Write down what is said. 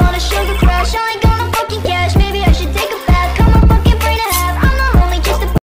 wanna sugarcoat